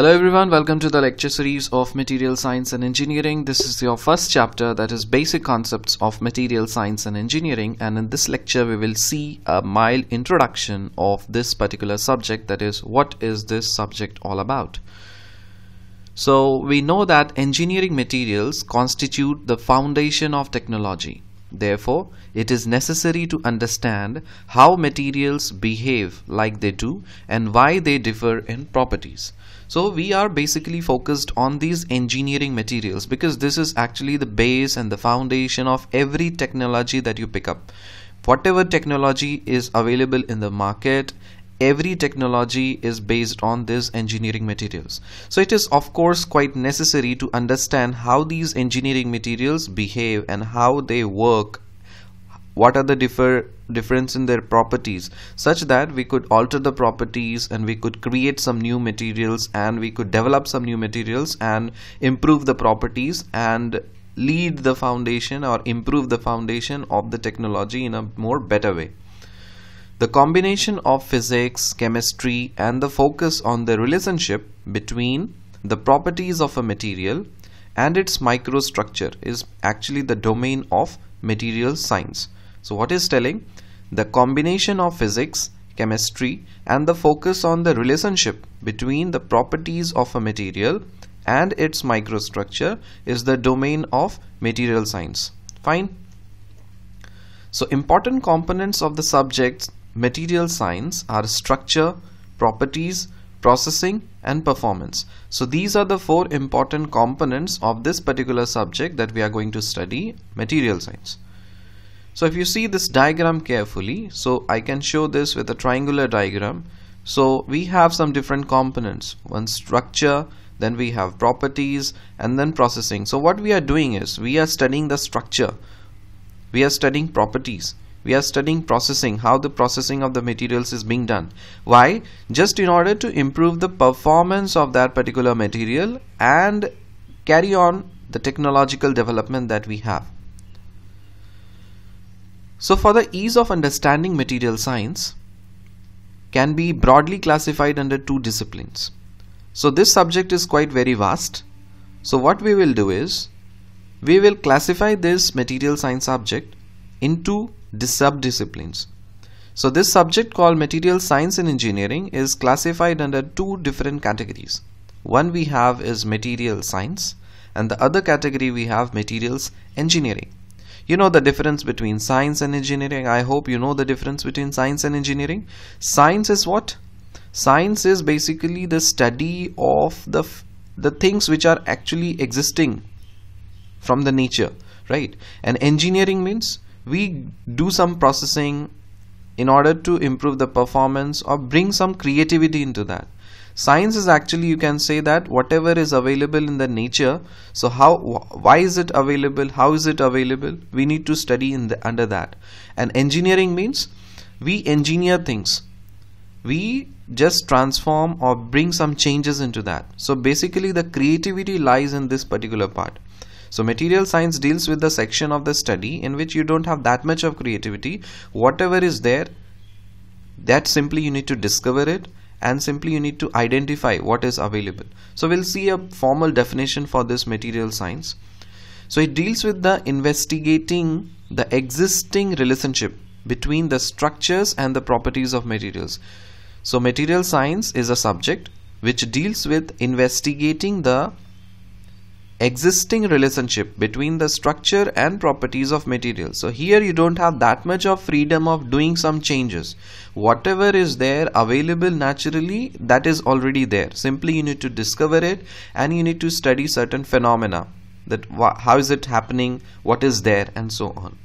Hello everyone, welcome to the lecture series of Material Science and Engineering. This is your first chapter that is basic concepts of material science and engineering and in this lecture we will see a mild introduction of this particular subject that is what is this subject all about. So we know that engineering materials constitute the foundation of technology. Therefore, it is necessary to understand how materials behave like they do and why they differ in properties. So we are basically focused on these engineering materials because this is actually the base and the foundation of every technology that you pick up. Whatever technology is available in the market, every technology is based on these engineering materials. So it is of course quite necessary to understand how these engineering materials behave and how they work what are the differ difference in their properties such that we could alter the properties and we could create some new materials and we could develop some new materials and improve the properties and lead the foundation or improve the foundation of the technology in a more better way the combination of physics chemistry and the focus on the relationship between the properties of a material and its microstructure is actually the domain of material science so what is telling? The combination of physics, chemistry and the focus on the relationship between the properties of a material and its microstructure is the domain of material science. Fine. So important components of the subject material science are structure, properties, processing and performance. So these are the four important components of this particular subject that we are going to study material science. So if you see this diagram carefully, so I can show this with a triangular diagram. So we have some different components, one structure, then we have properties and then processing. So what we are doing is we are studying the structure, we are studying properties, we are studying processing, how the processing of the materials is being done. Why? Just in order to improve the performance of that particular material and carry on the technological development that we have. So for the ease of understanding material science can be broadly classified under two disciplines. So this subject is quite very vast. So what we will do is we will classify this material science subject into sub-disciplines. So this subject called material science and engineering is classified under two different categories. One we have is material science and the other category we have materials engineering you know the difference between science and engineering? I hope you know the difference between science and engineering. Science is what? Science is basically the study of the the things which are actually existing from the nature right? And engineering means we do some processing in order to improve the performance or bring some creativity into that science is actually you can say that whatever is available in the nature so how why is it available? How is it available? We need to study in the under that. And engineering means we engineer things. We just transform or bring some changes into that. So basically the creativity lies in this particular part. So material science deals with the section of the study in which you don't have that much of creativity. Whatever is there that simply you need to discover it and simply you need to identify what is available. So we'll see a formal definition for this material science. So it deals with the investigating the existing relationship between the structures and the properties of materials. So material science is a subject which deals with investigating the existing relationship between the structure and properties of material so here you don't have that much of freedom of doing some changes. Whatever is there available naturally that is already there. Simply you need to discover it and you need to study certain phenomena. That how is it happening? What is there? And so on.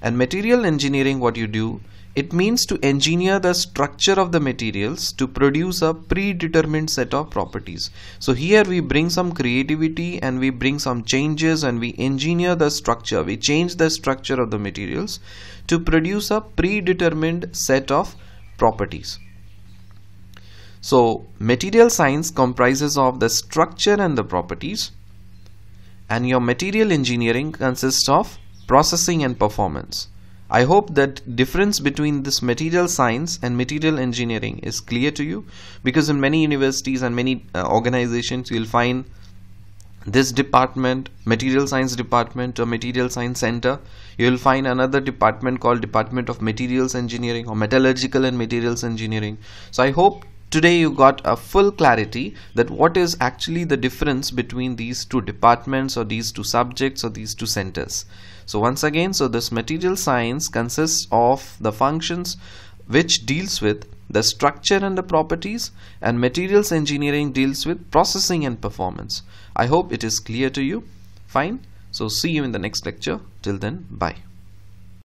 And material engineering what you do it means to engineer the structure of the materials to produce a predetermined set of properties. So here we bring some creativity and we bring some changes and we engineer the structure. We change the structure of the materials to produce a predetermined set of properties. So material science comprises of the structure and the properties and your material engineering consists of processing and performance I hope that difference between this material science and material engineering is clear to you because in many universities and many uh, organizations you'll find this department material science department or material science center you will find another department called department of materials engineering or metallurgical and materials engineering. So i hope today you got a full clarity that what is actually the difference between these two departments or these two subjects or these two centers. So once again so this material science consists of the functions which deals with the structure and the properties and materials engineering deals with processing and performance. I hope it is clear to you. Fine. So see you in the next lecture. Till then bye